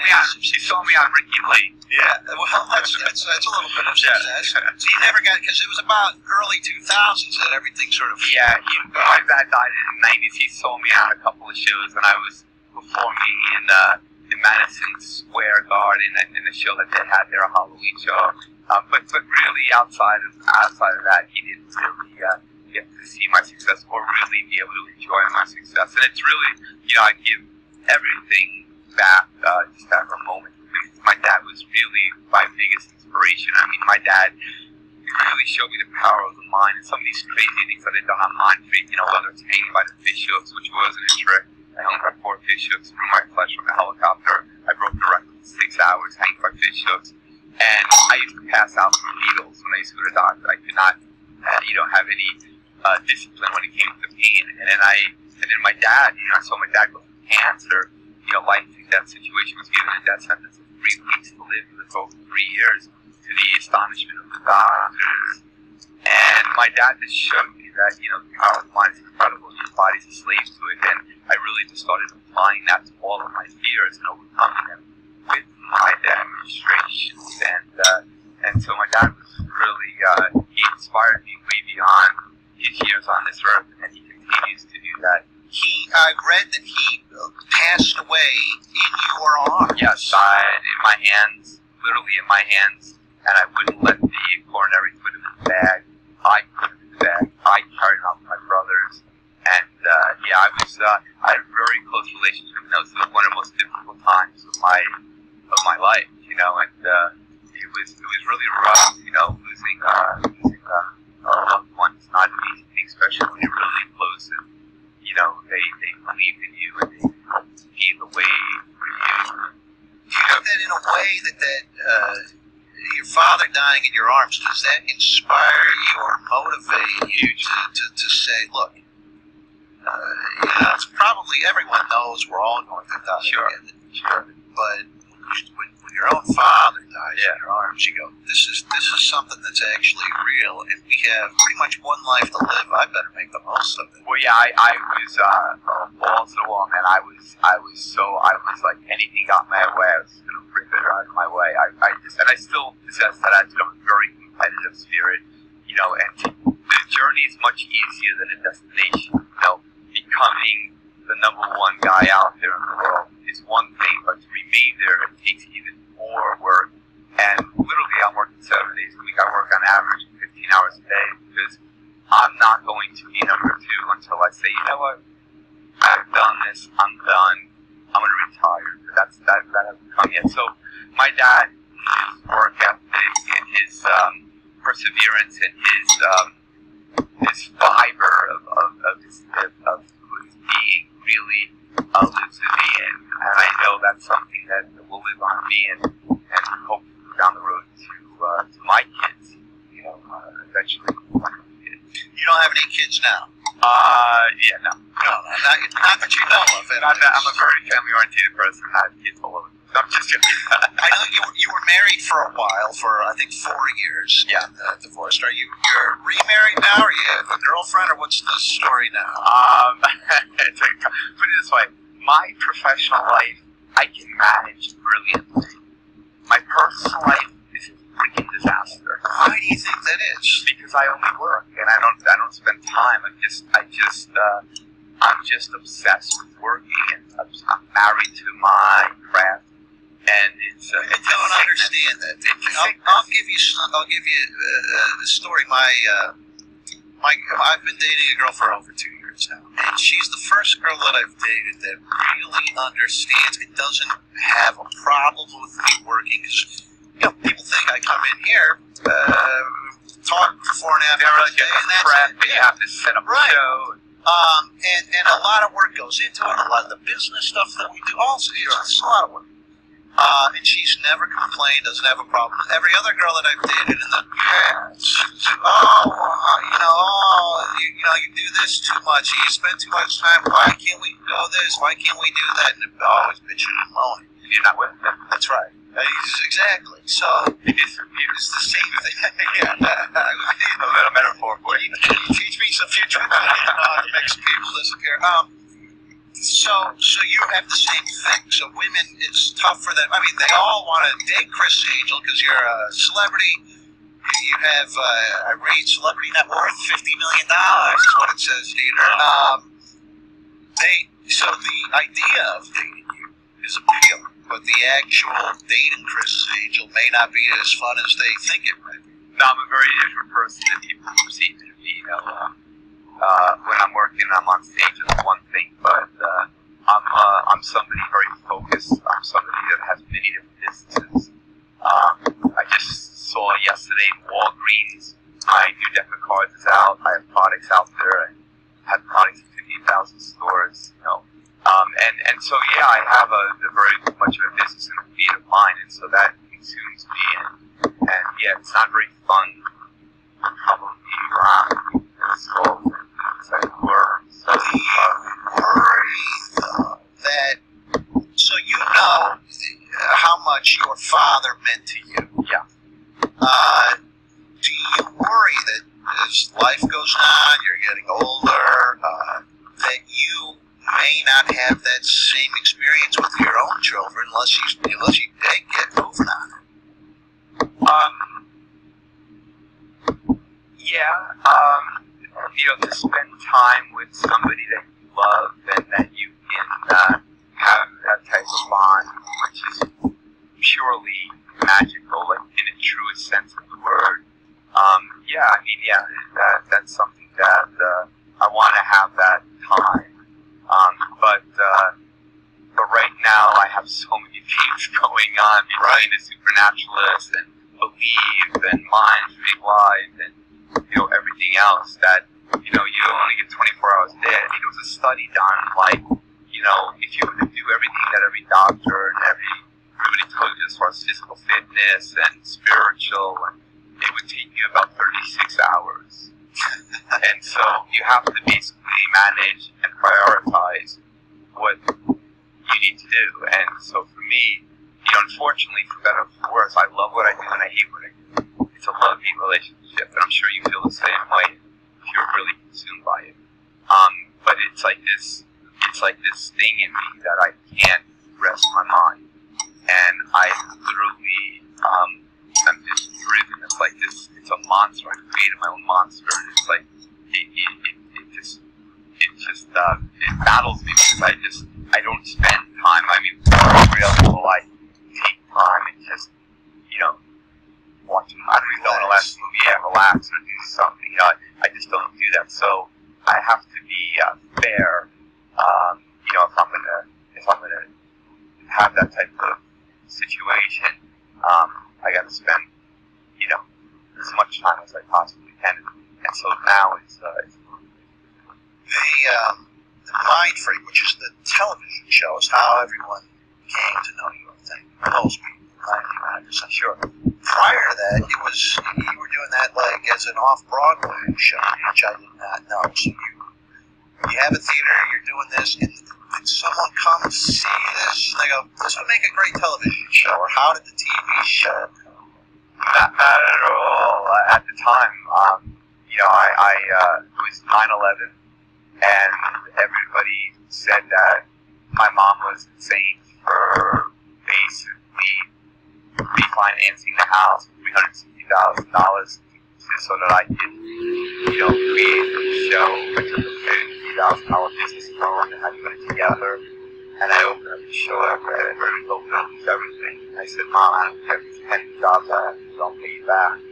me on. She saw me on Ricki Lake. Yeah, well, that's, that's, that's a little bit of success. So you never got, because it was about early 2000s that everything sort of. Yeah, he, my dad died in the 90s. He saw me on a couple of shows, and I was performing in uh, the Madison Square Garden in, in the show that they had there, a Halloween show. Um, but but really, outside of outside of that, he didn't really uh, get to see my success or really be able to enjoy my success. And it's really, you know, I give everything back uh, just after a moment. My dad was really my biggest inspiration. I mean, my dad really showed me the power of the mind and some of these crazy things that I've done on Mind Freak, you know, whether it's hanging by the fish hooks, which wasn't a trick. I hung by four fish hooks through my flesh from a helicopter. I broke the record six hours hanging by fish hooks. And I used to pass out from needles when I used to go to the doctor. I could not, uh, you know, have any uh, discipline when it came to pain. And then I, and then my dad, you know, I saw my dad go cancer. You know, life that situation was given a death sentence of three weeks to live for over three years, to the astonishment of the doctors. And my dad just showed me that, you know, the power of the mind is incredible. Your body's a slave to it. And I really just started applying that to all of my fears and overcoming them with my demonstrations. And uh, and so my dad was really uh, he inspired me way beyond his years on this earth, and he continues to do that. He, I read that he passed away in your arms. Yes, I, in my hands, literally in my hands, and I wouldn't let the coronary put him in the bag. I put him in the bag. I carried him with my brothers, and uh, yeah, I was uh, I had a very close relationship. And that was one of the most difficult times of my of my life, you know, and uh, it was it was really rough, you know, losing uh, losing uh, a loved one. It's not an easy thing, especially when you're really close and you know they they believe in you and they pave the way for you. Do you think that in a way that that uh, your father dying in your arms does that inspire you or motivate you to, to, to say, look, uh, you know, it's probably everyone knows we're all going through that. Sure. Sure. But when, your own father dies Yeah. in your arms, you go, this is this is something that's actually real, and we have pretty much one life to live. I better make the most of it. Well, yeah, I, I was uh, balls to the wall, man. I was, I was so, I was like, anything got my way, I was gonna rip it out of my way. I, I just, and I still possess that. Still have a very competitive spirit, you know. And the journey is much easier than the destination. You know, becoming the number one guy out there in the world is one thing, but to remain there, it takes even more work. And literally, I'm working seven days a week. I work on average 15 hours a day because I'm not going to be number two until I say, you know what, I've done this. I'm done. I'm going to retire. But that's that. That hasn't come yet. So my dad, his work ethic and his um, perseverance and his um, his fiber of of, of, his, of, of his being really uh, lives in me, and, and I know that's something that will live on me and and hope down the road to uh, to my kids. You know, uh, eventually. You don't have any kids now. Uh, yeah, no. No, not, not that you know of. And I'm, I'm a very family oriented person. I have kids all over. I'm just joking. I know you were, you were married for a while, for I think four years. Yeah. Uh, divorced. Are you you're remarried now? Are you a girlfriend, or what's the story now? Um, put it this way, my professional life I can manage brilliantly. My personal life is a freaking disaster. Why do you think that is? Because I only work and I don't I don't spend time. I just I just uh, I'm just obsessed with working and I'm, married to my craft. And it's uh, I it's don't understand that. I'll. I'll give you I'll give you uh, uh, the story. My uh, my I've been dating a girl for over two years now, and she's the first girl that I've dated that really understands and doesn't have a problem with me working. 'Cause, you know, people think I come in here, uh, talk for four and a half hours a day, and that's prep it. and you have to set up Right. show. Um, and, and a lot of work goes into it. A lot of the business stuff that we do also, it's, it's a lot of work. Uh, and she's never complained, doesn't have a problem. Every other girl that I've dated in the past, oh, uh, you know, oh, you, you know, you do this too much. You spend too much time. Why can't we do this? Why can't we do that? And always bitching and moaning. You're not with them. That's right. Uh, Exactly. So It is for you. it's the same thing. yeah. I would need A little metaphor for you. teach me some future? I don't know how make some people disappear. Um, So, so you have the same thing. So women, it's tough for them. I mean, they all want to date Criss Angel because you're a celebrity. You have, uh, I read celebrity net worth fifty million dollars is what it says, Dieter. Um, they, so the idea of dating you is appealing, but the actual dating Criss Angel may not be as fun as they think it might be. No, I'm a very different person than people perceive to be. You know, uh, uh, when I'm working, I'm on stage. It's one thing, but uh, I'm uh, I'm somebody very focused. I'm somebody that has many different businesses. Um, I just saw yesterday Walgreens. My new deck of cards is out. I have products out there. I have products in 15,000 stores. You know, um, and and so yeah, I have a, a very much of a business in the feed of mine, and so that consumes me. And, and yeah, it's not very fun. Probably around. So, it's like we're so, you that so you know how much your father meant to you? Yeah. Uh, do you worry that as life goes on, you're getting older, uh, that you may not have that same experience with your own children unless you unless you get moving on it? Um, yeah, um, you know, to spend time with somebody that you love and that you can uh, have that type of bond, which is purely magical, like in the truest sense of the word. Um, yeah, I mean, yeah, that, that's something that uh, I want to have that time. Um, but uh, but right now, I have so many things going on, right? The supernaturalist and believe and mind life and you know everything else that you know you only get 24 hours a day. I it was a study done like you know if you were to do everything that every doctor and every everybody told you as far as physical fitness and spiritual, and it would take you about 36 hours. And so you have to basically manage and prioritize what you need to do. And so for me, you know, unfortunately, for better or for worse, I love what I do and I hate what I do. It's a love-hate relationship, and I'm sure you feel the same way if you're really consumed by it. Um, but it's like this, it's like this thing in me that I can't rest my mind, and I literally, um. Like this. It's a monster. I created my own monster, it's like it, it, it, it just, it just, uh, it battles me because I just, I don't spend time. I mean, real I take time and just, you know, watch. I don't even the last movie I relax or do something. You know, I, I just don't do that. So I have to be uh, fair. Um, you know, if I'm gonna, if I'm gonna have that type of situation, um, I got to spend, you know, as much time as I possibly can. And so now it's, uh, it's The, um, the Mind Freak, which is the television show, is how everyone came to know you. I think most people, ninety-nine percent sure. Prior to that, it was you were doing that like as an off-Broadway show, which I did not know. So you you have a theater, you're doing this, and did someone come see this? And they go, "This would make a great television show." Or how did the TV show? Not, not at all. At the time, um, you know, I, I uh, it was 9/11, and everybody said that my mom was insane for basically refinancing the house for three hundred sixty thousand dollars so that I could, you know, create the show. I took a fifty thousand dollar business loan and I put it together. And I opened up the show I had already opened up everything. I said, Mom, I don't care if it's ten jobs I have to do, I'll pay you back.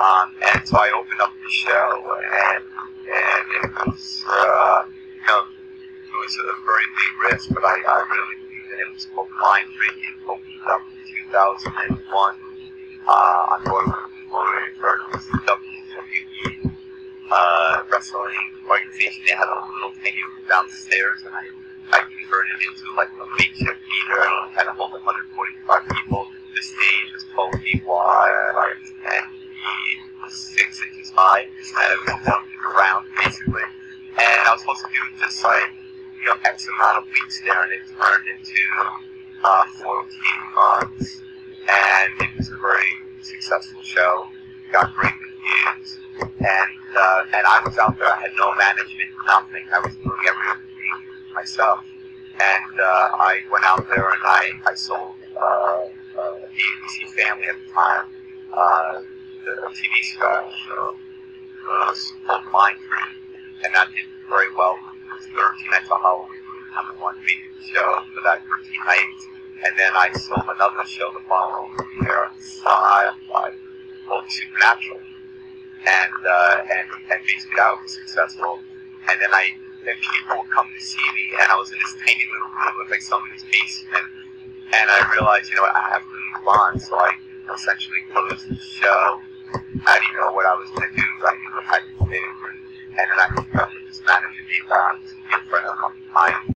Um, and so I opened up the show, and and it was, uh, you know, it was a very big risk, but I, I really believe that it was called Mind. It opened up in 2001 uh, on Broadway. For WWE uh, wrestling organization. They had a little venue downstairs, and I, I converted it into like a makeshift theater. and had to hold 145 people. The stage was 12 feet wide, and he six inches high. To the ground, basically. And I was supposed to do just like, you know, X amount of weeks there, and it turned into uh, 14 months. And it was a very successful show. Got great reviews. And, uh, and I was out there. I had no management, nothing. I was doing everything myself. and uh, I went out there and I, I sold uh, uh, the ABC Family at the time, uh, the TV show, uh, called Mind Crew, and that did very well. It was 13 nights of Halloween, number one featured show for that 13 nights. And then I sold another show the following year, five, five, called Supernatural. And, uh, and, and basically that was successful. And then I, then people would come to see me, and I was in this tiny little room, it looked like somebody's basement. And I realized, you know, what, I have to move on, so I essentially closed the show. I didn't know what I was going to do, I knew I had to do. And then I ended up with this manager, Dave Barnes, a good of mine,